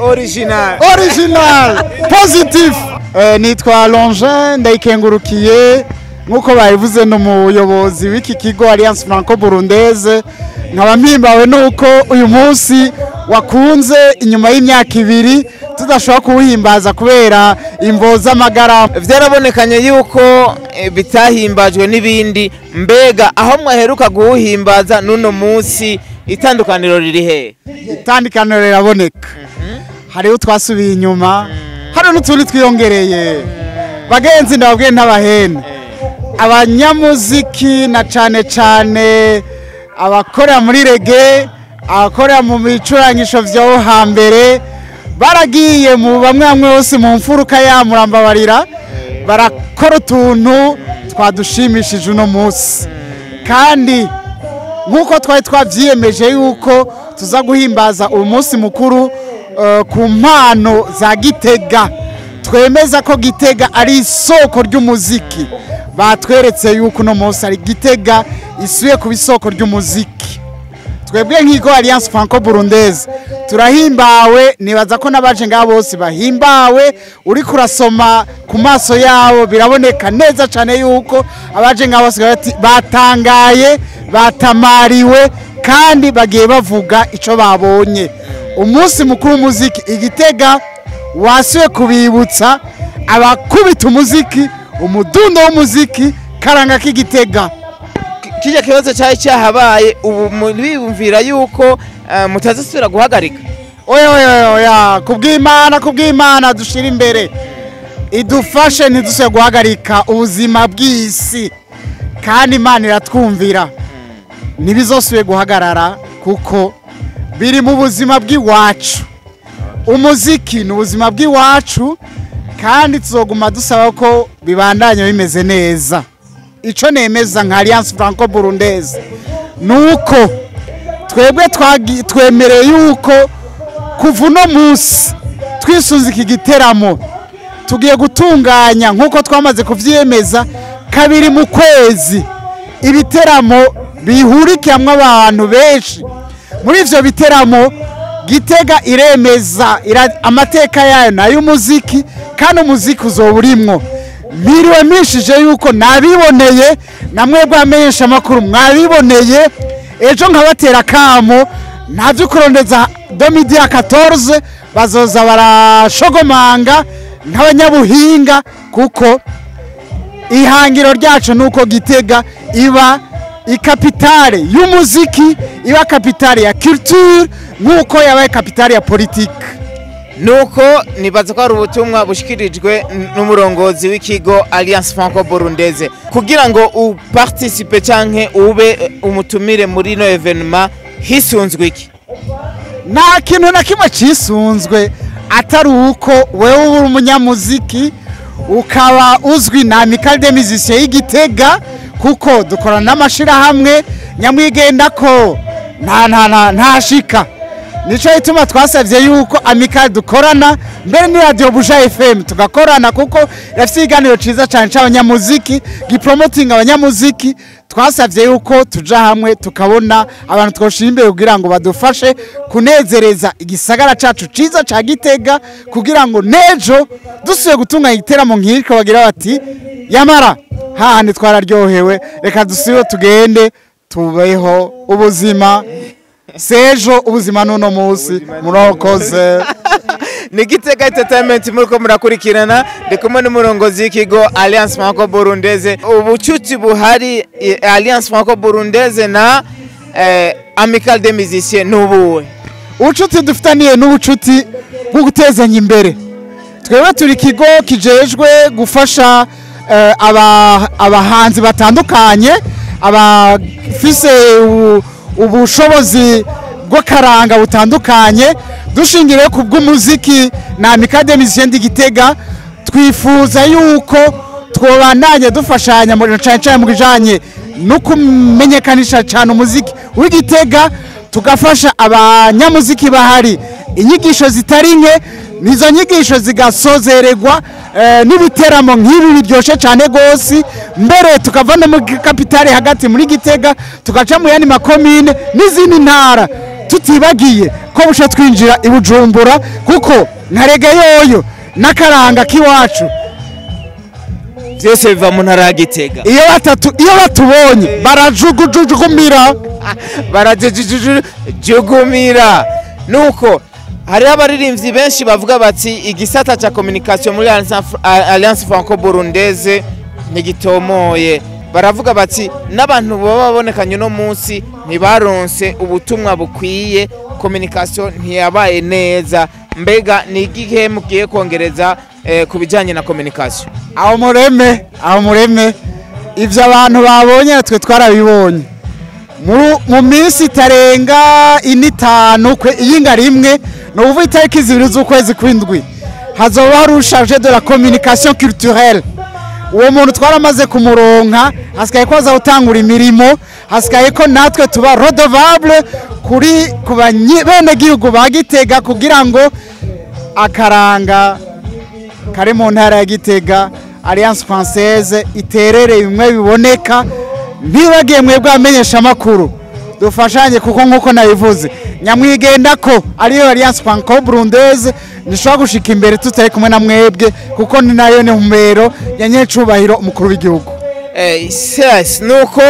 original. Original. Positive. Eh, nitwa longe ndayikengurukiye. Nk'uko babivuze n'umuyobozi w'iki kigo alliance franco burundeze nkaba mpimbawe nuko uyu munsi wakunze inyuma y'imyaka ibiri tudashobora kuwuhimbaza kubera imvo z'amagara. Vyarabonekanye yuko eh, bitahimbajwe n'ibindi. Mbega aho mwaheruka guhimbaza n'uno munsi itandukaniro riri hehe itandukaniro riraboneka. Hariho twasubiye inyuma. Hari n'utundi twiyongereye. Bagenzi ndababwiye n'abahene abanyamuziki na cane cane abakorera muri rege abakorera mu bicurangisho vyo hambere baragiye mu bamwe bamwe bose mu mfuruka ya murambabarira. Barakora utuntu twadushimishije uno munsi. Kandi nk'uko twari twabyiyemeje yuko tuza guhimbaza uyu munsi mukuru ku mpano za gitega. Twemeza ko gitega ari isoko ry'umuziki. Batweretse yuko uno munsi ari gitega isuye kuba isoko ry'umuziki. Twebwe nk'igo alliance franco burundeze turahimbawe nibaza ko n'abaje ngaho bose bahimbawe. Uri kurasoma ku maso yabo biraboneka neza cyane yuko abaje ngaho bose batangaye batamariwe kandi bagiye bavuga icyo babonye. Umunsi mukuru w'umuziki. Igitega wasuye kubibutsa abakubita umuziki umudundo w'umuziki karanga k'igitega. Kirya kibazo cyari cyahabaye ubu muriyumvira yuko eh, mutazasubira guhagarika. Oya oya oya kubw'imana kubw'imana dushira imbere. Idufashe ntidusubire guhagarika ubuzima bw'isi. Kandi imana iratwumvira. Ntibizosubire guhagarara kuko biri mu buzima bw'iwacu. Umuziki ni ubuzima bw'iwacu kandi tuzoguma dusaba ko bibandanya bimeze neza. Icyo nemeza nka alliance franco burundeze ni uko twebwe twemereye yuko kuva uno munsi twisunze iki giteramo. Tugiye gutunganya nk'uko twamaze kubyemeza kabiri mu kwezi ibiteramo bihurikiyemo abantu benshi. Muri ibyo biteramo gitega iremeza amateka yayo ni ay'umuziki kandi umuziki uzoba urimwo mpiriwe mishije yuko nabiboneye na mwebwe amenyesha amakuru mwabiboneye. Ejo nkabatera akamo nta byo kurondeza domidiya 14 bazoza barashogomanga nk'abanyabuhinga kuko ihangiro ryacu ni uko gitega iba ikapitale y'umuziki iba kapitale ya culture nk'uko yabaye kapitale ya politike nuko nibaza ko hari ubutumwa bushikirijwe n- n'umurongozi w'ikigo alliance franco burundeze kugira ngo upartisipe canke ube eh, umutumire muri no evenema hisunzwe iki? Nta kintu na kimwe cyisunzwe atari uko wowe uri umunyamuziki ukaba uzwi na amicale de musiciens y'igitega kuko dukorana n'amashyirahamwe. Nyamwigenda ko nta nta nta ntashika ni cyo gituma twasabye yuko amicale dukorana mbere ni radiyo buja fm tugakorana kuko irafite ikiganiro cyiza cyane cy'abanyamuziki gipromotinga abanyamuziki. Twasabye yuko tuja hamwe tukabona abantu imbere kugira ngo badufashe kunezereza igisagara cacu ciza ca gitega kugira ngo nejo dusuye gutunganya igiteramo nk'iko bagira bati yamara hahandi twararyohewe reka dusubire tugende tubeho ubuzima. Sejo ubuzima n'uno munsi. Murakoze. ni gitega entertainment? Muriko murakurikirana. Ndi kumwe n'umurongozi w'ikigo alliance franco burundeze. Ubucuti buhari alliance franco burundeze na eh, amicale de musiciens nubuwe ubucuti dufitaniye n'ubucuti bwo gutezanya imbere. Twebwe turi ikigo kijejwe gufasha eh, aba- abahanzi batandukanye abafise u- ubushobozi bw'akaranga butandukanye dushingiriye ku bw'umuziki. Na amicale musiciens d'igitega twifuza yuko twobandanye dufashanya muri mu bijanye no kumenyekanisha cyane umuziki w'igitega tugafasha abanyamuziki bahari. Inyigisho zitari nke nizo nyigisho zigasozererwa eh, n'ibiteramo nk'ibi biryoshye cyane rwose. Mbere tukava no muri kapitale hagati muri gitega tugaca mu yandi makomine n'izindi ntara. Tutibagiye ko buca twinjira i bujumbura kuko nka rege yoyo n'akaranga k'iwacu. Byose biva mu ntara ya gitega. Iyo batatu iyo batubonye barajugujugumira. Barajujugumira nuko hariho abaririmbyi benshi bavuga bati igisata cya communication muri alliance franco burundeze ntigitomoye baravuga bati n'abantu baba babonekanye uno munsi ntibaronse ubutumwa bukwiye communication ntiyabaye neza. Mbega ni igihe mugiye kongereza eh, ku bijyanye na communication? Aho mureme aho mureme ibyo abantu babonye twe twarabibonye. Mu- minsi itarenga ine itanu iyinga rimwe ni ukuvuga itariki zibiri z'ukwezi kw'indwi hazoba hari ushaje de la communication culturelle. Uwo muntu twaramaze kumuronka hasigaye ko aza gutangura imirimo hasigaye ko natwe tuba redevable. Kuri ku benegihugu ba gitega kugira ngo akaranga. Kari mu ntara ya gitega alliance française iterere bimwe biboneka. Ntibagiye mwebwe abamenyesha amakuru. Dufashanye kuko nk'uko nabivuze. Nyamwigenda ko ariyo alliance franco burundeze ntishobora gushika imbere tutari kumwe na mwebwe kuko ni na yo ntumbero ya nyecubahiro umukuru w'igihugu. Eh, yes, nuko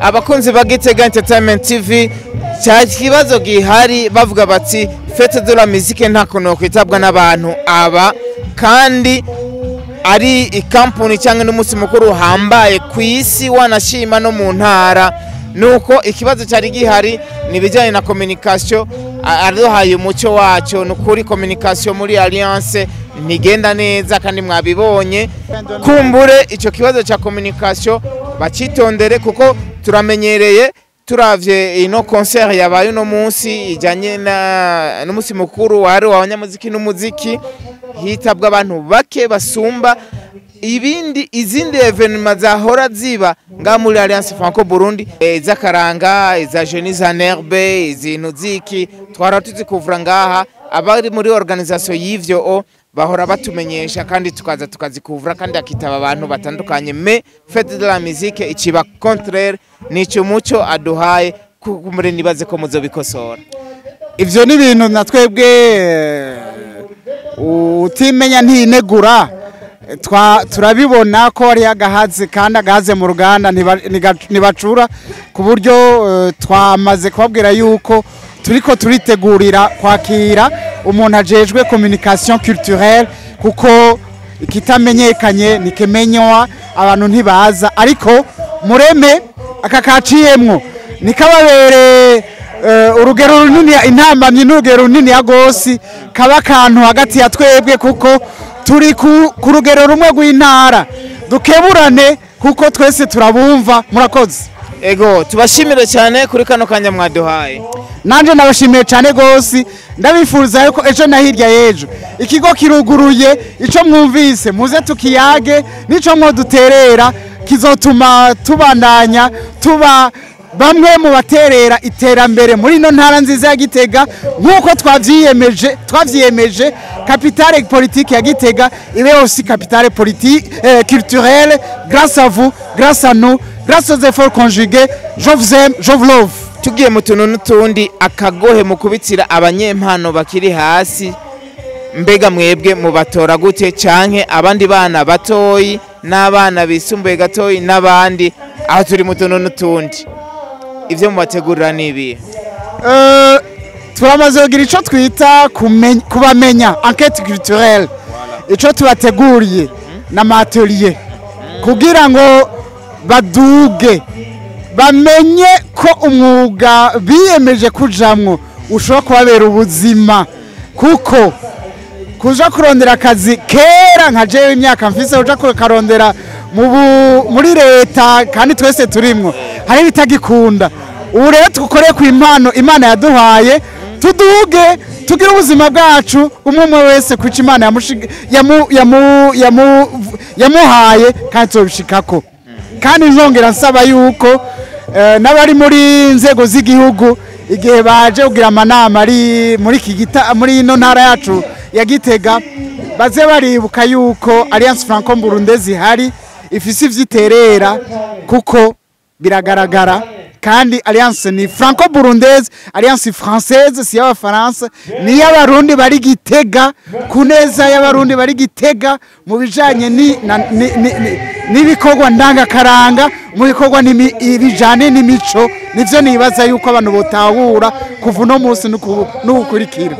abakunzi ba Gitega Entertainment TV cya kibazo gihari bavuga bati fete de la musique nta kuntu kwitabwa n'abantu. Aba kandi ari ikampuni cyangwa n'umunsi mukuru uhambaye ku isi wanashima no mu ntara. Nuko ikibazo cyari gihari ni ibijyanye na a- aduhaye umucyo wacyo ni ukuri communication muri alliance ntigenda neza kandi mwabibonye. Kumbure icyo kibazo cya communication bakitondere kuko turamenyereye turavye ino concert yabaye uno munsi ijyanye n'umunsi mukuru wari w'abanyamuziki n'umuziki. Hitabwa abantu bake basumba ibindi izindi evenema zahora ziba nga muri alliance franco burundi iz'akaranga iza jeni za nerbe izintu ziki twara tuzikuvura ngaha. Abari muri organisation y'ivyo o bahora batumenyesha kandi tukaza tukazikuvura kandi akitaba abantu batandukanye. Me fete de la musique ikiba contraire nico muco aduhaye kumure nibaze ko muzobikosora ivyo ni ibintu na twebwe eh, utimenya ntinegura. Turabibona ko ari agahaze kandi agahaze mu ruganda ntibacura ku buryo eh, twamaze kubabwira yuko turiko turitegurira kwakira umuntu ajejwe communication culturelle kuko ikitamenyekanye ntikimenywa abantu ntibaza. Ariko mureme aka kaciyemwo nikababereye eh, urugero runini intambamyi n'urugero runini ya gosi kaba akantu hagati ya twebwe kuko turi ku, rugero rumwe rw'intara. Dukeburane kuko twese turabumva. Murakoze. Ego tubashimire cyane kuri kano kanya mwaduhaye. Nanje nabashimiye cyane gose ndabifuriza yuko ejo na hirya y'ejo. Ikigo kiruguruye ico mwumvise. Muze tukiyage nico mwoduterera. Kizotuma tubandanya tuba bamwe mu baterera iterambere muri ino ntara nziza ya gitega nk'uko twavyiyemeje twavyiyemeje kapitale politike ya gitega ibe aussi kapitale eh, aux efforts conjugués je vous aime je vous love. Tugiye mu tuntu n'utundi akagohe mu kubitira abanyempano bakiri hasi. Mbega mwebwe mubatora gute canke abandi bana batoyi n'abana bisumbuye gatoyi n'abandi. Aho turi mu tuntu n'utundi. Ivyo mubategurira ni ibihe? Euh, turamaze kugira icyo twita kubamenya enquête culturelle. Icyo tubateguriye n'amatelier kugira ngo baduge bamenye ko umwuga biyemeje kujamwo ushobora kubabera ubuzima. Kuko kuja kurondera akazi kera nka jewe imyaka mfise uja kukarondera muri leta kandi twese turimwo. Hari ibitagikunda ubu rero dukoreye ku impano imana yaduhaye tuduge tugire ubuzima bwacu umwe umwe wese kuco imana yamuhaye kandi tubishikako kandi nzongera nsaba yuko eh, n'abari muri nzego z'igihugu igihe baje kugira amanama muri ino ntara yacu ya gitega baze baribuka yuko alliance franco mburunde zihari ifise ivyiterera kuko biragaragara. Kandi alliance ni franco burundaise alliance française si y'abafaransa ni iy'abarundi bari gitega ku neza y'abarundi bari gitega mu ni- n'ibikorwa ndangakaranga mu bikorwa bijanye n'imico nivyo nibaza yuko abantu botahura kuva uno munsi n'ugukurikira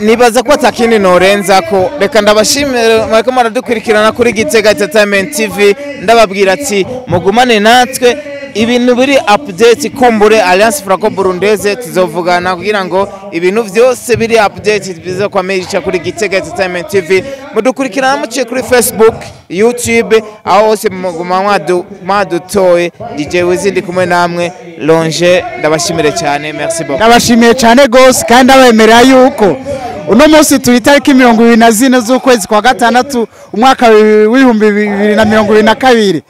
nibaza ko atakindi norenza ko reka ndabashimire mwariko muradukurikirana kuri Gitega Entertainment TV ndababwira ati mugumane natwe ibintu biri update kumbure Alliance Franco Burundaise tuzovugana kugira ngo ibintu vyose biri update biza kwa merisha kuri Gitega Entertainment TV mudukurikirana muciye kuri Facebook YouTube aho hose muguma mwadu mwadutoye. DJ Wizindi kumwe namwe. Longe ndabashimire cyane. Merci beaucoup. Ndabashimiye cyane gose kandi abemerera yuko uno munsi turi itariki mirongo ibiri na zine z'ukwezi kwa gatandatu umwaka w'ibihumbi bibiri na mirongo ibiri na kabiri.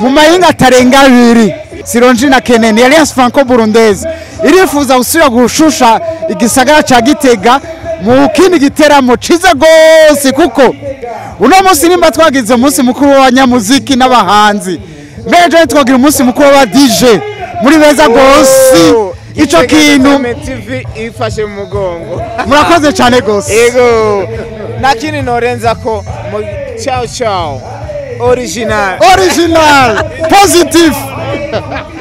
Mu mahinga atarenga abiri. Sironji na keneni. Alliance franco burundaise irifuza gusubira gushusha igisagara ca gitega mu kindi giteramo ciza gose kuko uno munsi nimba twagize umunsi mukuru w'abanyamuziki n'abahanzi. Mbeje twagira umunsi mukuru w'aba dj muri beza gose. Ico kintu ifashe mu mugongo. Murakoze cyane ego. Nta kindi norenza ko ciao ciao. Original. Original. Positive